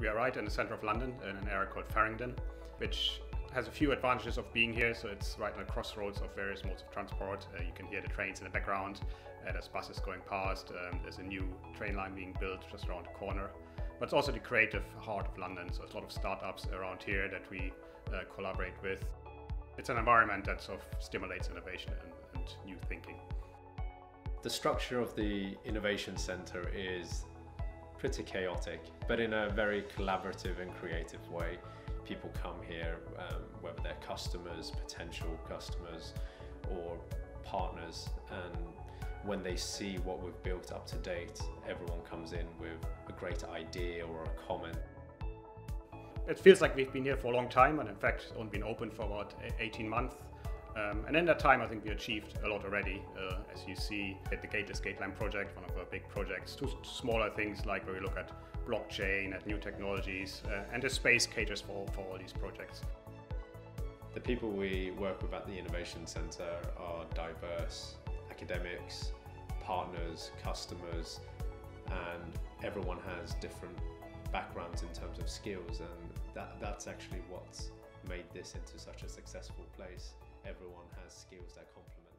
We are right in the center of London in an area called Farringdon, which has a few advantages of being here. So it's right on the crossroads of various modes of transport. Uh, you can hear the trains in the background. Uh, there's buses going past. Um, there's a new train line being built just around the corner. But it's also the creative heart of London. So there's a lot of startups around here that we uh, collaborate with. It's an environment that sort of stimulates innovation and, and new thinking. The structure of the Innovation Centre is pretty chaotic, but in a very collaborative and creative way. People come here, um, whether they're customers, potential customers, or partners, and when they see what we've built up to date, everyone comes in with a great idea or a comment. It feels like we've been here for a long time, and in fact, it's only been open for about 18 months. Um, and in that time, I think we achieved a lot already. Uh, as you see at the Gateless Gateline project, one of our big projects, two smaller things like where we look at blockchain, at new technologies, uh, and the space caters for, for all these projects. The people we work with at the Innovation Centre are diverse academics, partners, customers, and everyone has different backgrounds in terms of skills, and that, that's actually what's made this into such a successful place everyone has skills that complement